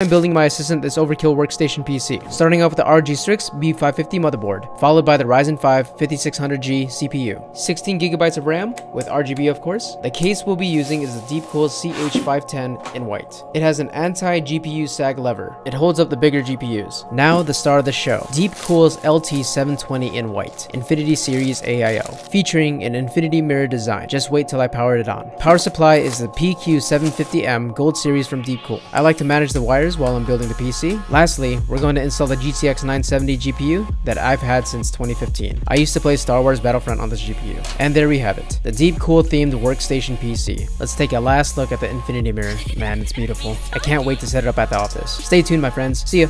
I'm building my assistant this overkill workstation PC, starting off with the ROG Strix B550 motherboard, followed by the Ryzen 5 5600G CPU, 16GB of RAM, with RGB of course. The case we'll be using is the Deepcool CH510 in white. It has an anti-GPU sag lever. It holds up the bigger GPUs. Now the star of the show, Deepcool's LT720 in white, Infinity Series AIO, featuring an infinity mirror design. Just wait till I power it on. Power supply is the PQ750M Gold Series from Deepcool. I like to manage the wires while I'm building the PC. Lastly, we're going to install the GTX 970 GPU that I've had since 2015. I used to play Star Wars Battlefront on this GPU. And there we have it, the Deepcool themed workstation PC. Let's take a last look at the infinity mirror. Man, it's beautiful. I can't wait to set it up at the office. Stay tuned, my friends. See ya.